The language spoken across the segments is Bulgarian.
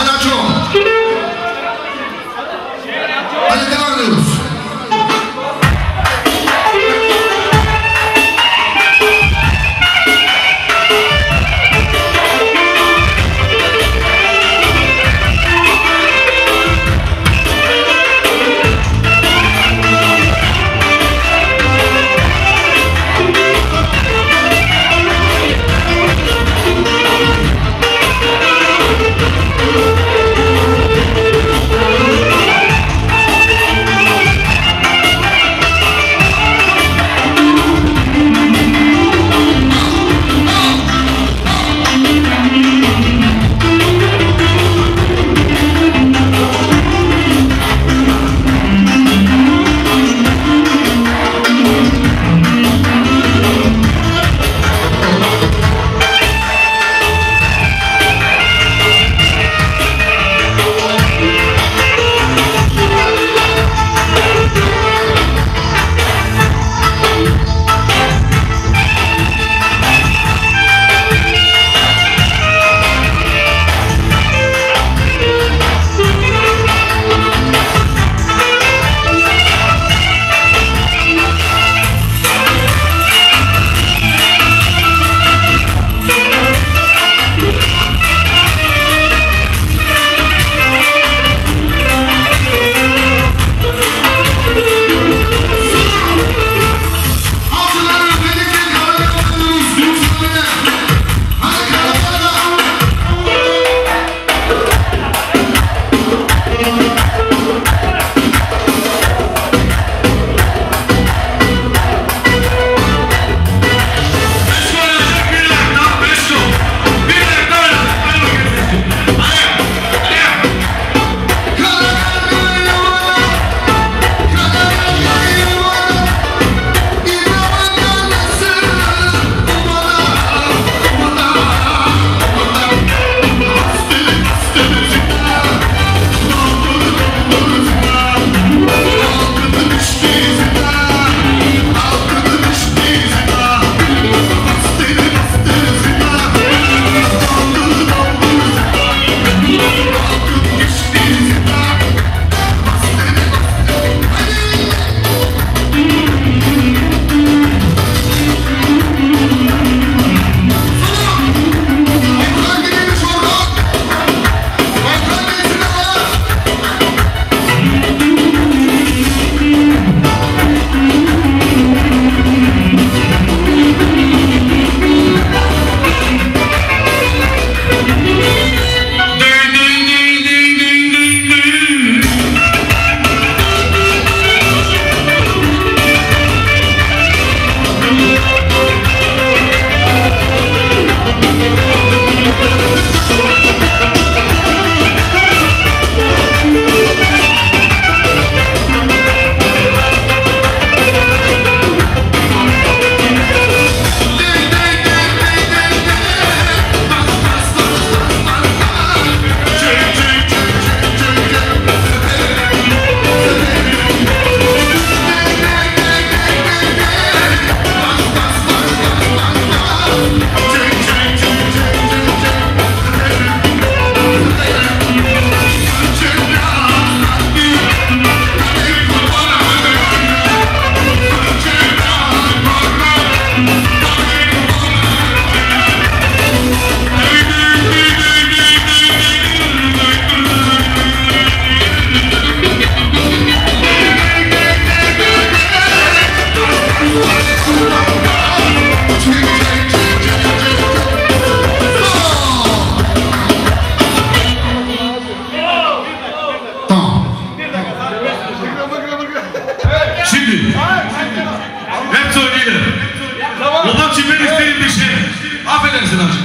Adájọ́.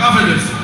カフェで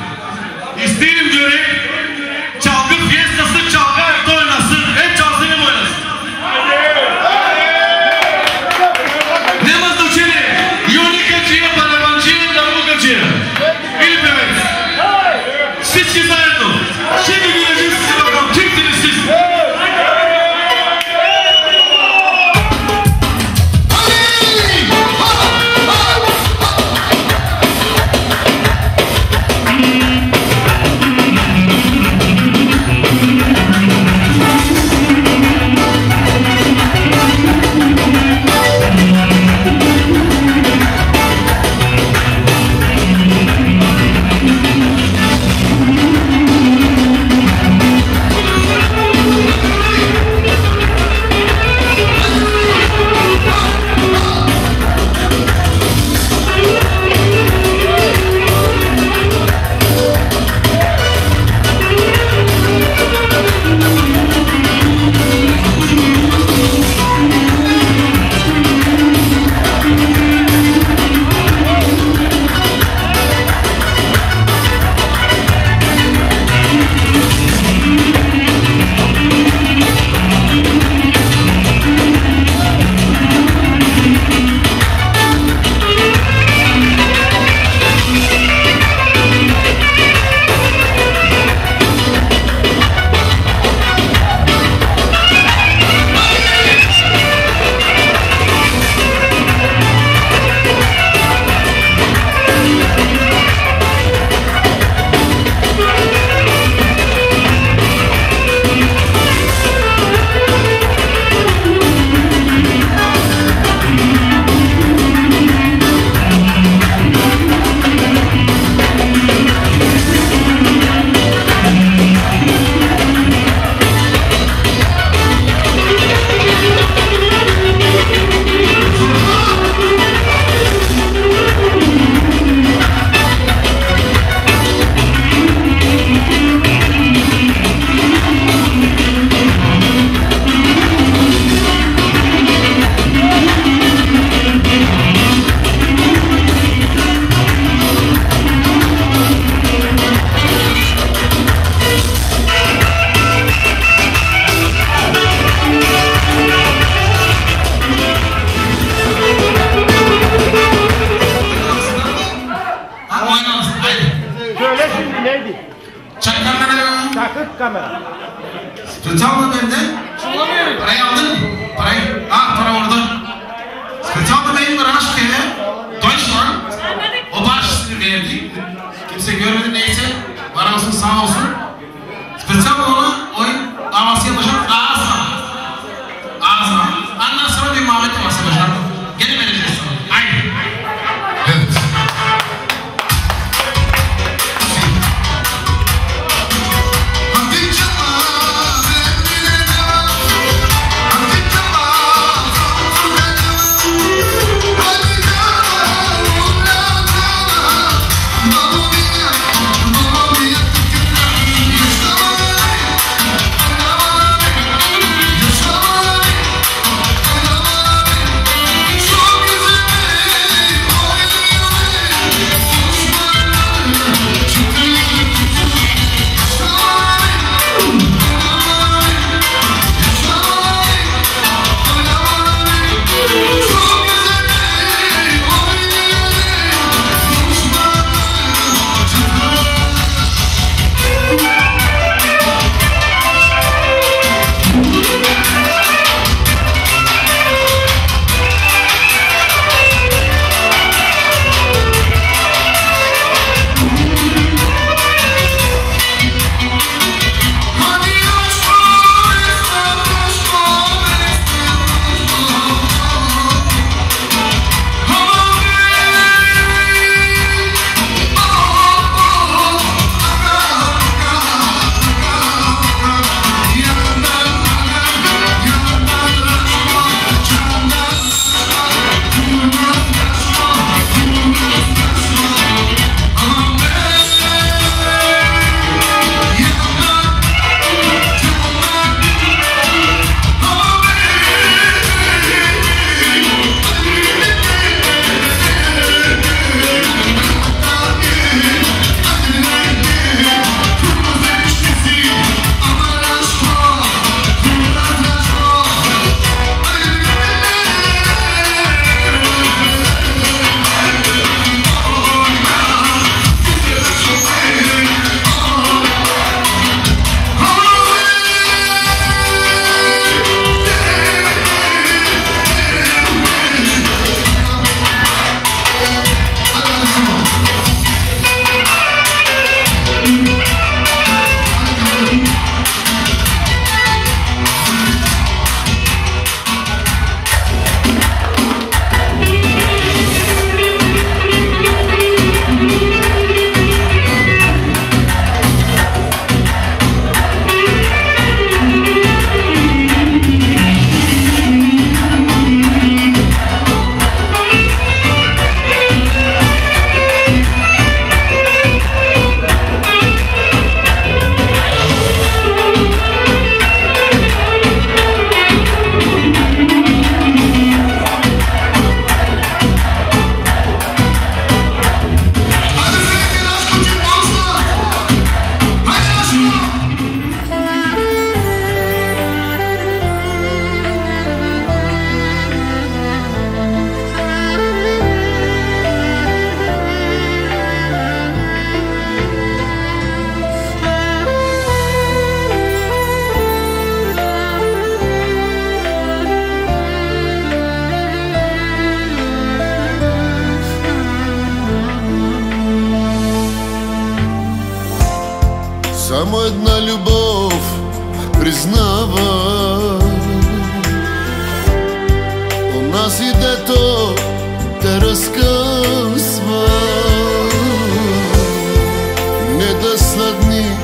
Не да сладни,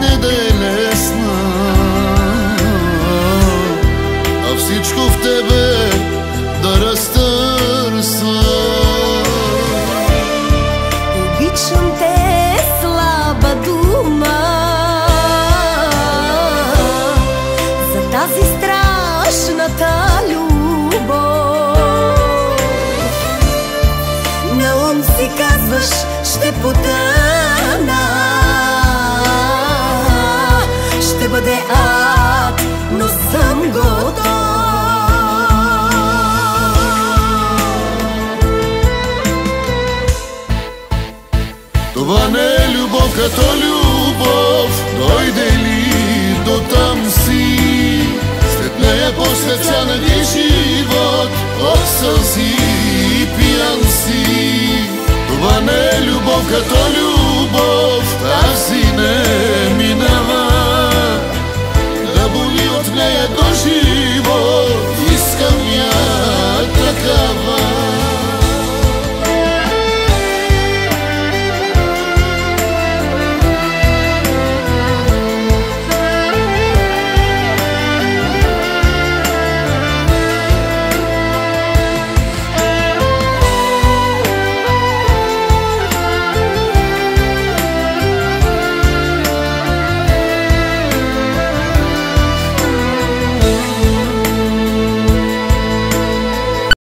не да е лесна. А всичко в тебе Но съм готов. Това не е любов като любов, дойде ли до там си. След нея после цянен е живот, от сълзи и пиян си. Това не е любов като любов, тази не минава от нея до живот Искам я такава